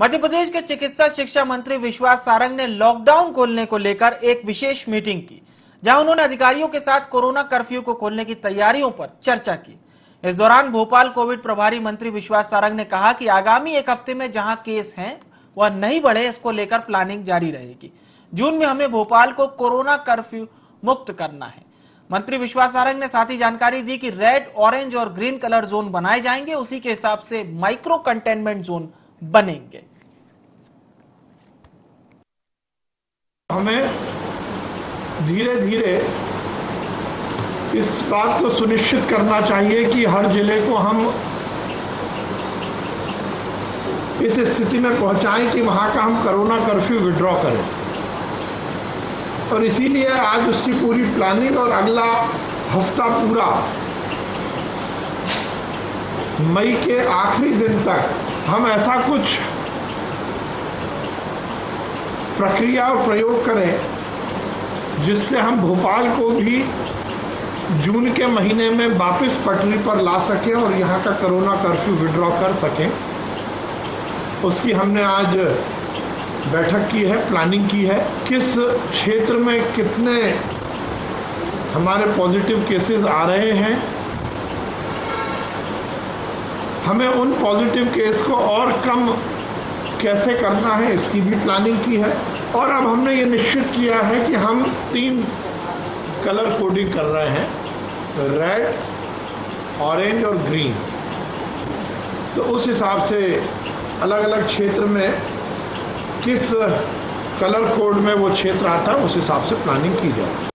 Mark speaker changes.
Speaker 1: मध्य प्रदेश के चिकित्सा शिक्षा मंत्री विश्वास सारंग ने लॉकडाउन खोलने को लेकर एक विशेष मीटिंग की, जहाँ उन्होंने अधिकारियों के साथ कोरोना कर्फ्यू को खोलने की तैयारियों पर चर्चा की। इस दौरान भोपाल कोविड प्रभारी मंत्री विश्वास सारंग ने कहा कि आगामी एक हफ़्ते में जहाँ केस हैं, वह नहीं बढ़े, इसको लेकर प्लानिंग जारी रहेगी। जून में हमें भोपाल को कोरोना कर्फ्यू मुक्त करना है। मंत्री विश्वास सारंग ने साथ ही जानकारी दी कि रेड, ऑरेंज और ग्रीन कलर जोन बनाए जाएँगे, उसी के हिसाब से माइक्रो कंटेनमेंट जोन बनेंगे।
Speaker 2: हमें धीरे धीरे इस बात को सुनिश्चित करना चाहिए कि हर ज़िले को हम इस स्थिति में पहुंचाएँ कि वहाँ का हम कोरोना कर्फ्यू विड्रॉ करें। और इसीलिए आज उसकी पूरी प्लानिंग और अगला हफ़्ता पूरा मई के आखिरी दिन तक हम ऐसा कुछ प्रक्रिया और प्रयोग करें, जिससे हम भोपाल को भी जून के महीने में वापस पटरी पर ला सकें और यहाँ का कोरोना कर्फ्यू विड्रॉ कर सकें। उसकी हमने आज बैठक की है प्लानिंग की है, किस क्षेत्र में कितने हमारे पॉजिटिव केसेस आ रहे हैं। हमें उन पॉजिटिव केस को और कम कैसे करना है, इसकी भी प्लानिंग की है। और अब हमने ये निश्चित किया है कि हम तीन कलर कोडिंग कर रहे हैं रेड ऑरेंज और ग्रीन तो उस हिसाब से अलग अलग क्षेत्र में किस कलर कोड में वो क्षेत्र आता है, उस हिसाब से प्लानिंग की जाए